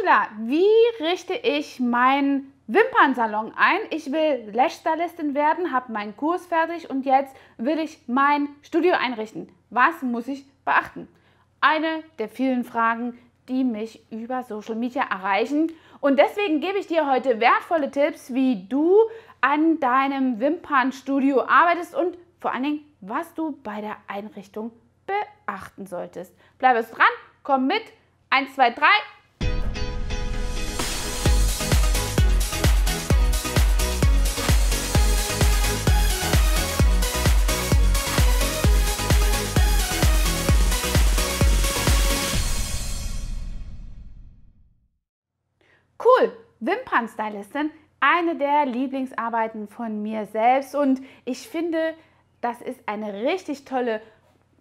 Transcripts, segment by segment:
Angela, wie richte ich meinen Wimpernsalon ein? Ich will Lash-Stylistin werden, habe meinen Kurs fertig und jetzt will ich mein Studio einrichten. Was muss ich beachten? Eine der vielen Fragen, die mich über Social Media erreichen. Und deswegen gebe ich dir heute wertvolle Tipps, wie du an deinem Wimpernstudio arbeitest und vor allen Dingen, was du bei der Einrichtung beachten solltest. Bleib es dran, komm mit. 1, 2, 3. Wimpernstylistin, eine der Lieblingsarbeiten von mir selbst. Und ich finde, das ist eine richtig tolle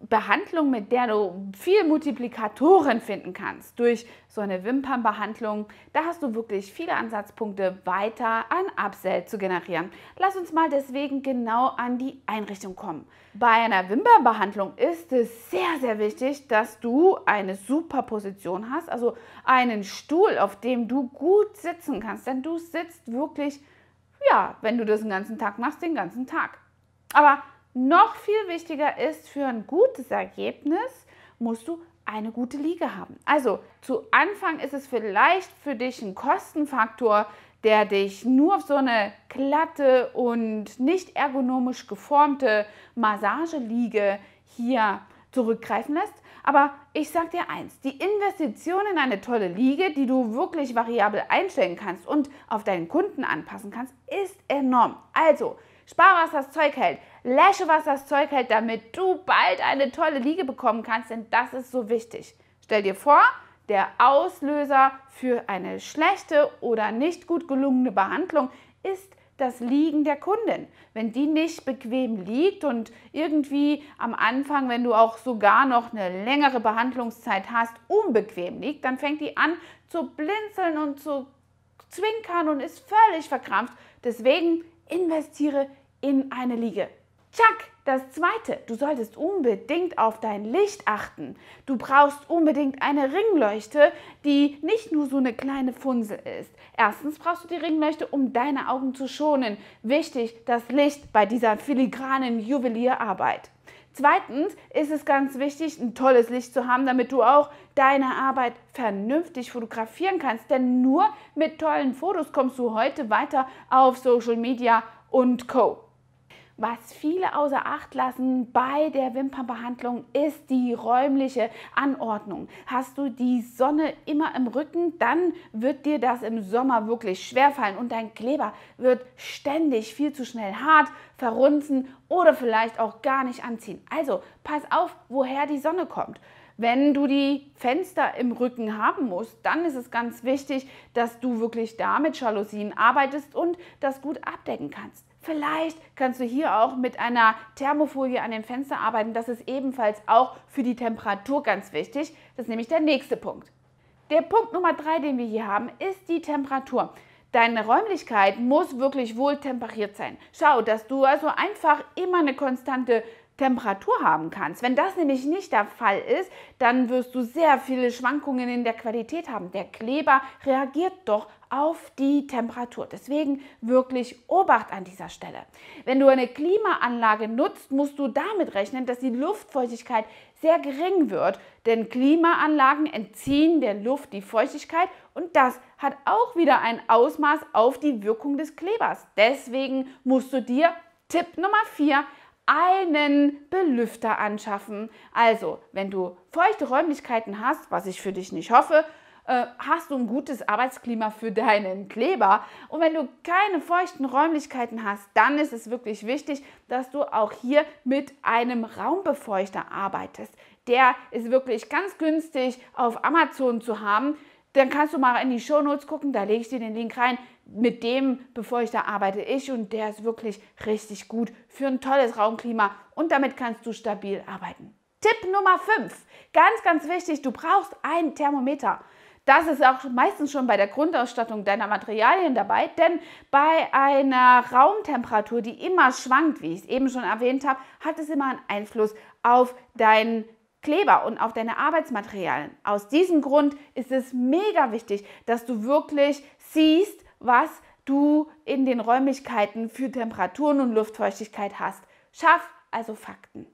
Behandlung, mit der du viel Multiplikatoren finden kannst durch so eine Wimpernbehandlung, da hast du wirklich viele Ansatzpunkte weiter an Upsell zu generieren. Lass uns mal deswegen genau an die Einrichtung kommen. Bei einer Wimpernbehandlung ist es sehr, sehr wichtig, dass du eine super Position hast, also einen Stuhl, auf dem du gut sitzen kannst, denn du sitzt wirklich, ja, wenn du das den ganzen Tag machst, den ganzen Tag. Aber noch viel wichtiger ist, für ein gutes Ergebnis musst du eine gute Liege haben. Also zu Anfang ist es vielleicht für dich ein Kostenfaktor, der dich nur auf so eine glatte und nicht ergonomisch geformte Massageliege hier zurückgreifen lässt. Aber ich sage dir eins, die Investition in eine tolle Liege, die du wirklich variabel einstellen kannst und auf deinen Kunden anpassen kannst, ist enorm. Also Spar, was das Zeug hält. Läsche, was das Zeug hält, damit du bald eine tolle Liege bekommen kannst, denn das ist so wichtig. Stell dir vor, der Auslöser für eine schlechte oder nicht gut gelungene Behandlung ist das Liegen der Kundin. Wenn die nicht bequem liegt und irgendwie am Anfang, wenn du auch sogar noch eine längere Behandlungszeit hast, unbequem liegt, dann fängt die an zu blinzeln und zu zwinkern und ist völlig verkrampft. Deswegen investiere in eine Liege. Zack, das zweite, du solltest unbedingt auf dein Licht achten. Du brauchst unbedingt eine Ringleuchte, die nicht nur so eine kleine Funsel ist. Erstens brauchst du die Ringleuchte, um deine Augen zu schonen. Wichtig, das Licht bei dieser filigranen Juwelierarbeit. Zweitens ist es ganz wichtig, ein tolles Licht zu haben, damit du auch deine Arbeit vernünftig fotografieren kannst. Denn nur mit tollen Fotos kommst du heute weiter auf Social Media und Co. Was viele außer Acht lassen bei der Wimpernbehandlung ist die räumliche Anordnung. Hast du die Sonne immer im Rücken, dann wird dir das im Sommer wirklich schwerfallen und dein Kleber wird ständig viel zu schnell hart, verrunzen oder vielleicht auch gar nicht anziehen. Also pass auf, woher die Sonne kommt. Wenn du die Fenster im Rücken haben musst, dann ist es ganz wichtig, dass du wirklich da mit Jalousien arbeitest und das gut abdecken kannst. Vielleicht kannst du hier auch mit einer Thermofolie an dem Fenster arbeiten. Das ist ebenfalls auch für die Temperatur ganz wichtig. Das ist nämlich der nächste Punkt. Der Punkt Nummer drei, den wir hier haben, ist die Temperatur. Deine Räumlichkeit muss wirklich wohl temperiert sein. Schau, dass du also einfach immer eine konstante Temperatur haben kannst. Wenn das nämlich nicht der Fall ist, dann wirst du sehr viele Schwankungen in der Qualität haben. Der Kleber reagiert doch auf die Temperatur. Deswegen wirklich Obacht an dieser Stelle. Wenn du eine Klimaanlage nutzt, musst du damit rechnen, dass die Luftfeuchtigkeit sehr gering wird, denn Klimaanlagen entziehen der Luft die Feuchtigkeit und das hat auch wieder ein Ausmaß auf die Wirkung des Klebers. Deswegen musst du dir Tipp Nummer 4 einen Belüfter anschaffen. Also, wenn du feuchte Räumlichkeiten hast, was ich für dich nicht hoffe, äh, hast du ein gutes Arbeitsklima für deinen Kleber. Und wenn du keine feuchten Räumlichkeiten hast, dann ist es wirklich wichtig, dass du auch hier mit einem Raumbefeuchter arbeitest. Der ist wirklich ganz günstig auf Amazon zu haben. Dann kannst du mal in die Shownotes gucken, da lege ich dir den Link rein mit dem Befeuchter arbeite ich und der ist wirklich richtig gut für ein tolles Raumklima und damit kannst du stabil arbeiten. Tipp Nummer 5, ganz, ganz wichtig, du brauchst ein Thermometer. Das ist auch meistens schon bei der Grundausstattung deiner Materialien dabei, denn bei einer Raumtemperatur, die immer schwankt, wie ich es eben schon erwähnt habe, hat es immer einen Einfluss auf dein Kleber und auf deine Arbeitsmaterialien. Aus diesem Grund ist es mega wichtig, dass du wirklich siehst, was du in den Räumlichkeiten für Temperaturen und Luftfeuchtigkeit hast. Schaff also Fakten.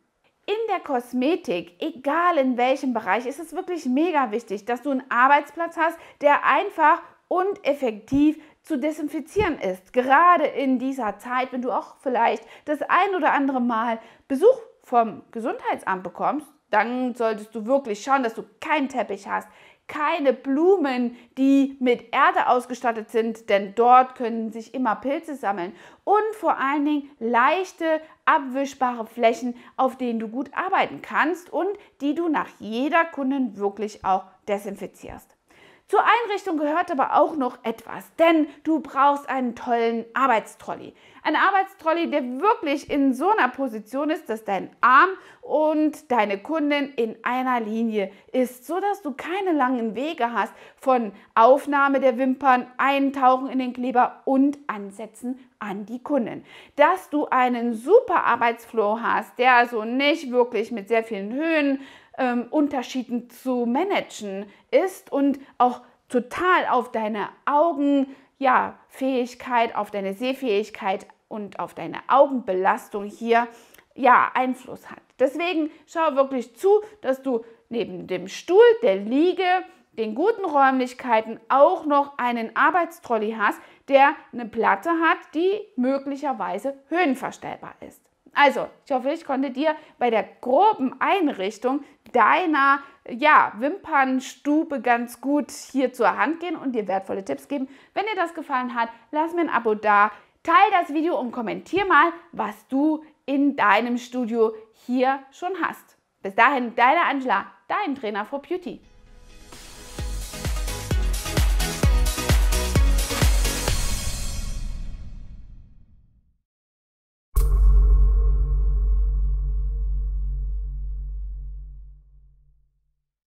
In der Kosmetik, egal in welchem Bereich, ist es wirklich mega wichtig, dass du einen Arbeitsplatz hast, der einfach und effektiv zu desinfizieren ist. Gerade in dieser Zeit, wenn du auch vielleicht das ein oder andere Mal Besuch vom Gesundheitsamt bekommst, dann solltest du wirklich schauen, dass du keinen Teppich hast, keine Blumen, die mit Erde ausgestattet sind, denn dort können sich immer Pilze sammeln. Und vor allen Dingen leichte, abwischbare Flächen, auf denen du gut arbeiten kannst und die du nach jeder Kundin wirklich auch desinfizierst. Zur Einrichtung gehört aber auch noch etwas, denn du brauchst einen tollen Arbeitstrolley. Ein Arbeitstrolley, der wirklich in so einer Position ist, dass dein Arm und deine Kundin in einer Linie ist, so dass du keine langen Wege hast von Aufnahme der Wimpern, Eintauchen in den Kleber und Ansetzen an die Kundin. Dass du einen super Arbeitsflow hast, der also nicht wirklich mit sehr vielen Höhen ähm, Unterschieden zu managen ist und auch total auf deine Augenfähigkeit, ja, auf deine Sehfähigkeit und auf deine Augenbelastung hier ja, Einfluss hat. Deswegen schau wirklich zu, dass du neben dem Stuhl, der Liege, den guten Räumlichkeiten auch noch einen Arbeitstrolley hast, der eine Platte hat, die möglicherweise höhenverstellbar ist. Also, ich hoffe, ich konnte dir bei der groben Einrichtung deiner ja, Wimpernstube ganz gut hier zur Hand gehen und dir wertvolle Tipps geben. Wenn dir das gefallen hat, lass mir ein Abo da, teile das Video und kommentier mal, was du in deinem Studio hier schon hast. Bis dahin, deine Angela, dein Trainer for Beauty.